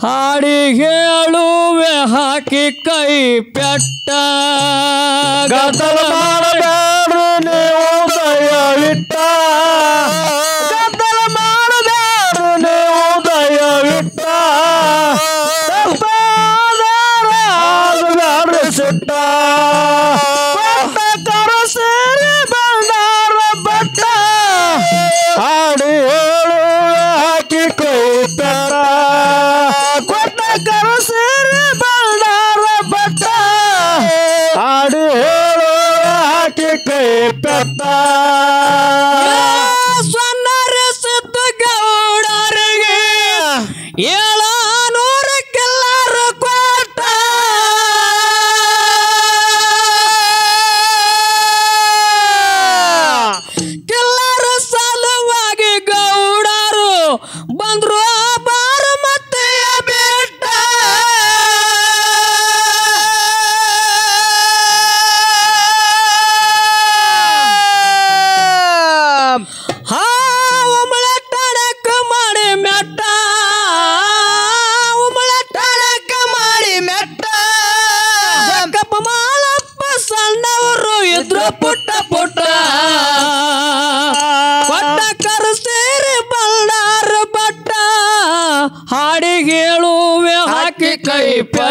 ಹಾಡಿ ಹೇಳುವೆ ಹಾಕಿ ಕೈ ಪೆಟ್ಟ. ಗದ್ದಲ ಮಾಡಬೇಡ್ರಿ ನೀವು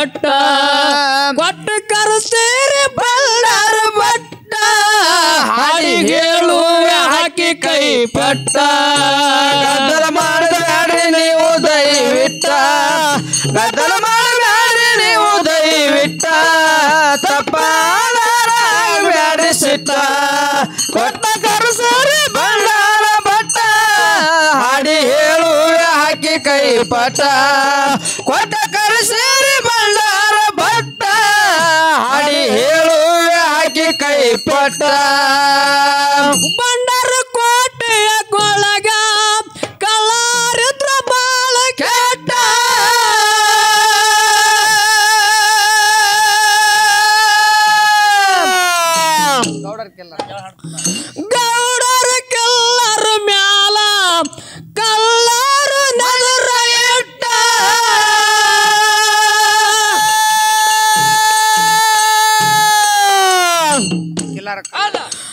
ಪಟ್ಟ ಕೊಟ್ಟ ಕರೆಸೇರಿ ಬಲ್ಲಾರ ಬಟ್ಟ. ಹಾಡಿ ಹೇಳು ಹಾಕಿ ಕೈ ಪಟ್ಟ. ಗದ್ದಲ ಮಾಡಬೇಡ್ರಿ ನೀವು ದಯವಿಟ್ಟ. ಗದ್ದಲ ಮಾಡಬೇಡ್ರಿ ನೀವು ದಯವಿಟ್ಟ. ತಪ್ಪಾಡಬೇಡ್ರಿ ಸಿಟ್ಟ. ಕೊಟ್ಟ ಕರೆಸೇರಿ ಬಲ್ಲಾರ ಬಟ್ಟ. ಹಾಡಿ ಹೇಳು ಹಾಕಿ ಕೈ ಪಟ್ಟ. ಕೊಟ್ಟ ಕೈ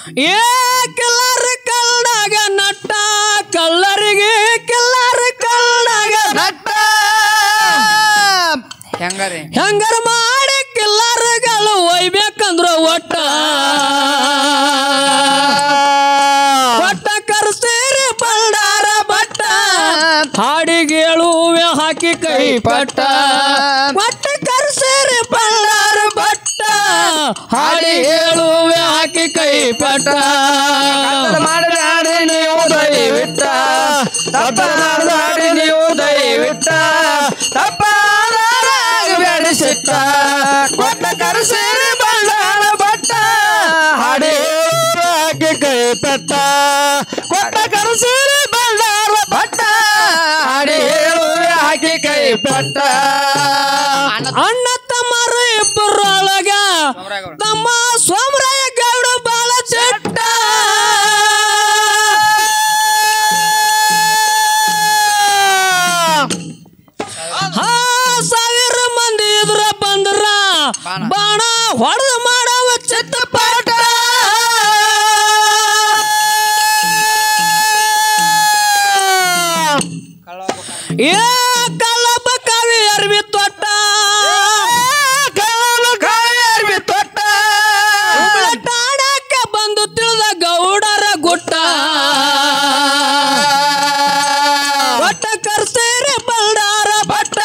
ಏ ಕಲ್ಲರ ಕಲ್ಲಾಗ ನಟ್ಟ ಕಲ್ಲರಿಗೆ ಕಲ್ಲರ ಕಲ್ಲಾಗ ನಟ್ಟ. ಹೆಂಗಾರಿ? ಹೆಂಗಾರ ಮಾಡಿ ಕಿಲ್ಲರ್ಗಳು ಒಯ್ಬೇಕಂದ್ರ ಒಟ್ಟ. ಒಟ್ಟ ಕರ್ಸೇರಿ ಬಳ್ಳಾರ ಬಟ್ಟ. ಹಾಡಿಗೆ ಹೇಳುವೆ ಹಾಕಿ ಕೈ ಪಟ್ಟ. ಒಟ್ಟ ಕರ್ಸೇರಿ ಬಳ್ಳಾರ ಬಟ್ಟ. ಹಾಡಿ ಹೇಳುವೆ ಕೈ ಪಟ ಮಾಡಬೇಡ್ರಿ ನೀವು ದಯವಿಟ್ಟ. ತಪ್ಪ ಮಾಡಬೇಡ್ರಿ ನೀವು ದಯವಿಟ್ಟ. ತಪ್ಪಾಡಬೇಡಿ ಸಿಟ್ಟ. ಕೊಟ್ಟ ಕರಸೇರಿ ಬಂಡಾರ ಬಟ್ಟ. ಹಾಡಿ ಕೈ ಪೆಟ್ಟ ಕೊಟ್ಟ ಕರಸೇರಿ ಬಂಡಾರ ಬಟ್ಟ. ಹಾಡಿ ಹೇಳುವೆ ಹಾಕಿ ಕೈ ಪೆಟ್ಟ ಅಣ್ಣ ತಮ್ಮರು ಇಬ್ಬರೊಳಗ ತಮ್ಮ ಸೋಮರಾಯ ಏ ಕಲಬ ಕಾವಿ ಅರ್ವಿ ತೊಟ್ಟ. ಕಲ್ಲಲು ಕಾಯಿ ಅರ್ಬಿ ತೊಟ್ಟ. ಟಾಣಕ್ಕೆ ಬಂದು ತಿಳಿದ ಗೌಡರ ಗುಟ್ಟ. ಒಟ್ಟ ಕರ್ಸೇರಿ ಬಲ್ಡಾರ ಬಟ್ಟ.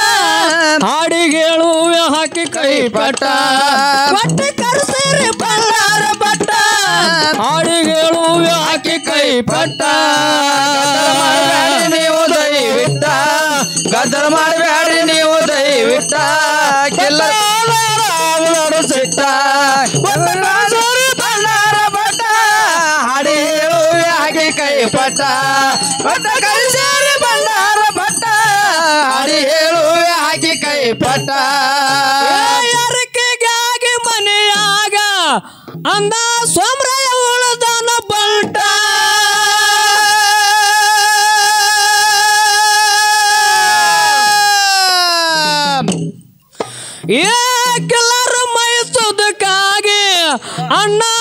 ಹಾಡಿಗೆ ಹೇಳುವೆ ಹಾಕಿ ಕೈ ಪಟ್ಟ. ಒಟ್ಟ ಕರ್ಸೇರಿ ಬಲ್ಡಾರ ಬಟ್ಟ. ಹಾಡಿಗೆ ಹೇಳುವೆ ಹಾಕಿ ಕೈ ದಯವಿಟ್ಟ ಗದ್ದಲ ಮಾಡಬೇಡ್ರಿ ನೀವು ದಯವಿಟ್ಟ. ಕೆಲ್ಲ ಸಿಟ್ಟ. ಸರಿ ಬಳ್ಳಾರ ಬಟ್ಟ. ಹಾಡಿ ಹೇಳುವೆ ಹಾಗೆ ಕೈ ಪಟ್ಟ ಪಟ್ಟ ಕಲಿಸೇರಿ ಬಂಡಾರ ಬಟ್ಟ. ಹಾಡಿ ಹಾಗೆ ಕೈ ಪಟ್ಟ ಯಾರಕ್ಕೆ ಮನೆಯಾಗ ಅಂದ ಸೋಮ್ರಯ ಉಳದಾನ அண்ணா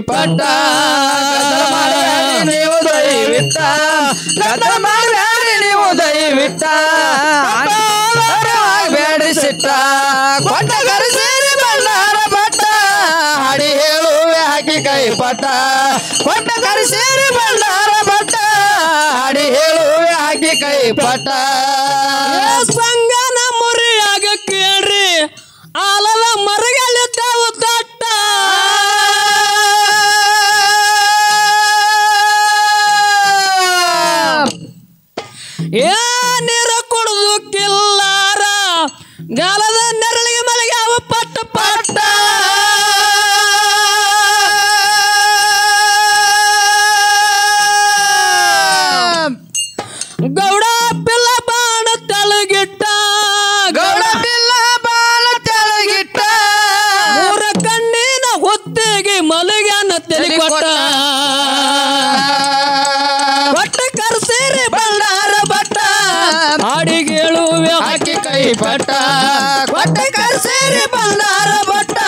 ಪಟ್ಟ ನೀವು ದಯವಿಟ್ಟ ನೀವು ದಯವಿಟ್ಟ ಬೇಡಿ ಸಿಟ್ಟ ಕೊಟ್ಟ ಸೇರಿ ಬಂಡಾರ ಪಟ್ಟ, ಹಾಡಿ ಹೇಳುವೆ ಹಾಕಿ ಕೈ ಪಟ್ಟ ಕೊಟ್ಟ ಸೇರಿ ಬಂಡಾರ ಪಟ್ಟ, ಹಾಡಿ ಹೇಳುವೆ ಹಾಕಿ ಕೈ ಪಟ್ಟ ಪಟ್ಟ. ಕೊಟ್ಟ ಕರ್ಸೇರಿ ಬಂದಾರ ಬಟ್ಟ.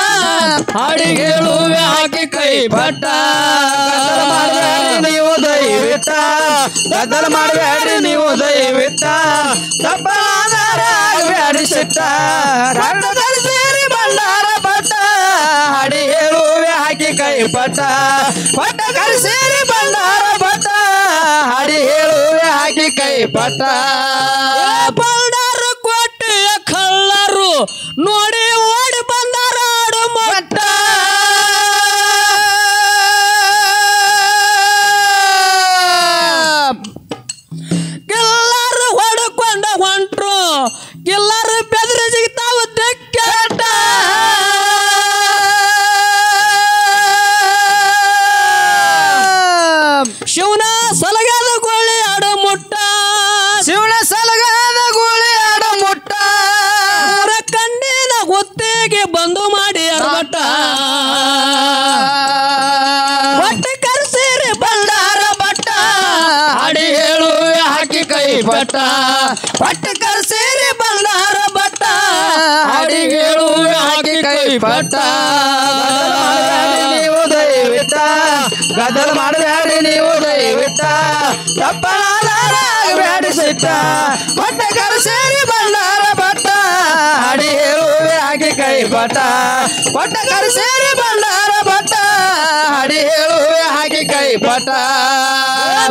ಹಾಡಿಗೆ ಹೇಳುವೆ ಹಾಕಿ ಕೈ ಪಟ್ಟ. ನೀವು ದಯವಿಟ್ಟ. ಗದ್ದಲ ಮಾಡಬೇಡಿ ನೀವು ದಯವಿಟ್ಟ. ತಪ್ಪಾದಾರ ಆಗಬೇಡಿ ಸಿಟ್ಟ. ಸೇರಿ ಬಂದಾರ ಬಟ್ಟ. ಹಾಡಿ ಹಾಕಿ ಕೈ ಪಟ್ಟ. ಪಟ್ಟ ಕರ್ಸೇರಿ ಬಂದಾರ ಬಟ್ಟ. ಹಾಡಿ ಹೇಳುವೆ ಹಾಕಿ ಕೈ ಪಟ್ಟ. ಮಾಡಿ ಅರ್ಮಟ ಹೊಟ್ಟೆ ಕರೆಸಿರಿ ಬಂಡಾರ ಬಟ್ಟ. ಅಡಿ ಹೇಳು ಹಾಕಿ ಕೈ ಪಟ್ಟ. ಪಟ್ಟ ಕರೆಸಿರಿ ಬಂಡಾರ ಬಟ್ಟ. ಅಡಿ ಹೇಳು ಹಾಕಿ ಕೈ ಪಟ್ಟ. ನೀವು ದಯವಿಟ್ಟ. ಗದ್ದಲ ಮಾಡಬೇಡಿ ನೀವು ದಯವಿಟ್ಟ. ತಪ್ಪಲಾರ ಬೇಡಿಸಿಟ್ಟ. ಸಿಟ್ಟ ಕರೆಸಿರಿ ಬಂಡಾರ ಹಾಡಿ ಹೇಳುವೆ ಕೈ ಪಟ್ಟ ಪಟ್ಟ ಕರ್ಸೇರಿ ಬಂಡಾರ ಬಟ್ಟ. ಹಾಡಿ ಹೇಳುವೆ ಹಾಗೆ ಕೈ ಬಟ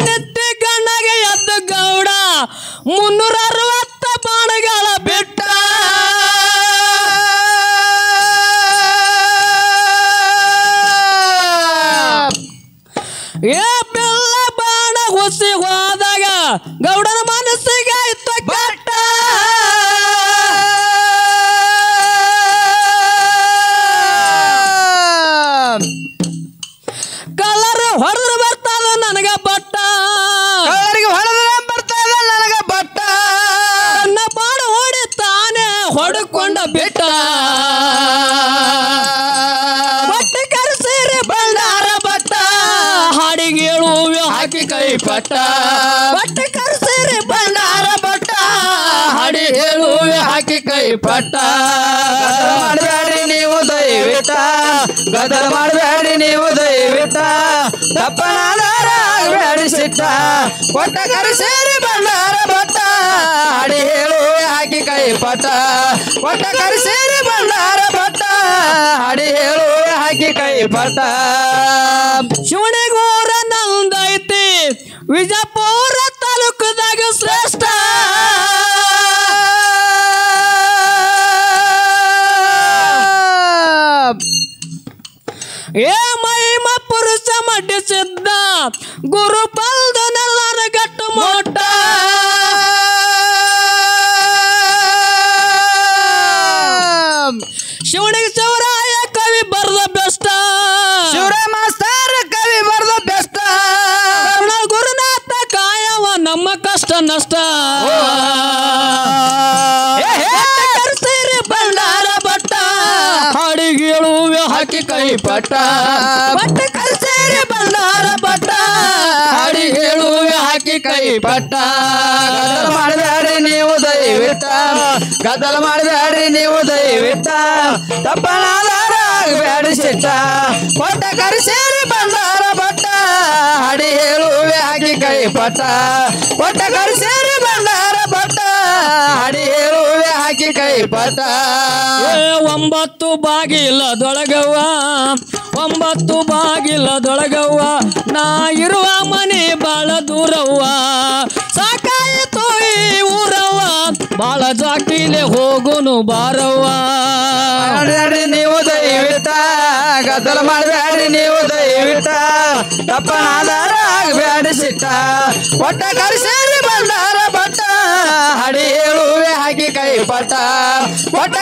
ನಿತ್ಯ ಗಣ್ಣಗೆ ಎದ್ದು ಗೌಡ. ಮುನ್ನೂರ ಅರವತ್ತ ಬಾಣಗಳ ಬಿಟ್ಟ. ಏ ಬೆಲ್ಲ ಬಾಣ ಹುಸಿ ಹೋದಾಗ ಗೌಡನ ಕೈ ಪಟ್ಟ ಬಟ್ಟೆ ಕರೆಸಿರಿ ಬಂಡಾರ ಬಟ್ಟ. ಹಡಿ ಹೇಳುವೆ ಹಾಕಿ ಕೈ ಪಟ್ಟ. ಮಾಡಬೇಡಿ ನೀವು ದಯವಿಟ್ಟ. ಗದ್ದಲ ಮಾಡಬೇಡಿ ನೀವು ದಯವಿಟ್ಟ. ತಪ್ಪನಾದಾರ ಆಗಬೇಡಿ ಸಿಟ್ಟ. ಕೊಟ್ಟ ಕರೆಸೇರಿ ಬಂಡಾರ ಬಟ್ಟ. ಹಡಿ ಹೇಳುವೆ ಹಾಕಿ ಕೈ ಪಟ್ಟ. ಕೊಟ್ಟ ಕರ್ಸೇರಿ ಬಂಡಾರ ಬಟ್ಟ. ಹಡಿ ಹೇಳುವೆ ಹಾಕಿ ಕೈ ಪಟ್ಟ. ಶಿವಣಿಗೂರ ಏ ಪಟ್ಟ ಪಟ್ಟ ಕಲ್ಸೇರಿ ಬಂದಾರ ಪಟ್ಟ ಹಾಡಿ ಹೇಳುವೆ ಹಾಕಿ ಕೈ ಪಟ್ಟ. ಮಾಡಿದಾರೆ ನೀವು ದಯವಿಟ್ಟ. ಗದಲ ಮಾಡಿದಾರೆ ನೀವು ದಯವಿಟ್ಟ. ತಪ್ಪನಾದಾರ ಬೇಡ ಸಿಟ್ಟ. ಪಟ್ಟ ಕರೆಸೇರಿ ಬಂದಾರ ಪಟ್ಟ ಹಾಡಿ ಹೇಳುವೆ ಹಾಕಿ ಕೈ ಪಟ್ಟ. ಪಟ್ಟ ಕರೆಸೇರಿ ಬಂದಾರ ಪಟ್ಟ ಹಾಡಿ ಹೇಳುವೆ ಹಾಕಿ ಕೈ ಪಟ್ಟ. ಒಂಬತ್ತು ಬಾಗಿಲದೊಳಗವ್ವ. ಒಂಬತ್ತು ಬಾಗಿಲದೊಳಗವ್ವ, ನಾ ಇರುವ ಮನೆ ಬಾಳ ದೂರವ್ವ. ಸಾಕಾಯಿತು ಈ ಊರವ್ವ, ಬಾಳ ಜಾಕಿಲೆ ಹೋಗುನು ಬಾರವ್ವ. ನೀವು ದಯವಿಟ್ಟ, ಗದ್ದಲ ಮಾಡಬೇಡ್ರಿ ನೀವು ದಯವಿಟ್ಟ. ತಪ್ಪನಾದಾರ ಆಗಬೇಡಿ ಸಿಟ್ಟ. ಒಟ್ಟ ಕರ್ಸೇರಿ ಬಂದಾರ ಬಟ್ಟ. ಹಡಿ ಹೇಳುವೆ, ಹಾಕಿ ಕೈ ಪಟ್ಟ ಒಟ್ಟ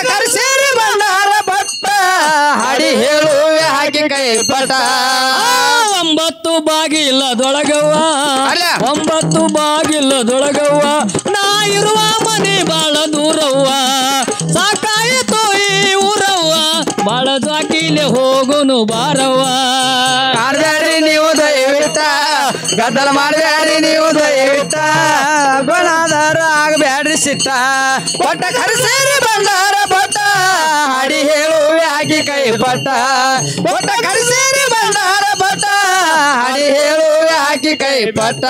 ಹಾಕಿ ಒಂಬತ್ತು ಬಾಗಿಲ್ಲ ದೊಳಗವ್ವ ಒಂಬತ್ತು ಬಾಗಿಲ್ಲ ದೊಳಗವ್ವ ಒಂಬತ್ತು ಬಾಗಿಲದೊಳಗವ್ವ. ನಾ ಇರುವ ಮನೆ ಬಾಳ ದೂರವ್ವ. ಸಾಕಾಯಿತು ಈ ಊರವ್ವ. ಬಾಳ ಜಾಕಿಲೆ ಹೋಗುನು ಬಾರವ್ವ. ಮಾಡಬೇಡ್ರಿ ನೀವು ದಯವಿಟ್ಟ. ಗದ್ದಲ ಮಾಡಬೇಡ್ರಿ ನೀವು ದಯವಿಟ್ಟ. ಗುಣಾದಾರ ಆಗಬೇಡ್ರಿ ಸಿಟ್ಟ. ಒಟ್ಟ ಕರೆಸೇರಿ ಹಡಿ ಹೇಳುವೆ ಹಾಕಿ ಕೈ ಪಟ್ಟ ಒಟ್ಟ ಕರ್ಸೇರಿ ಬಂಡಾರ ಪಟ್ಟ ಹಡಿ ಹೇಳುವೆ ಹಾಕಿ ಕೈ ಪಟ್ಟ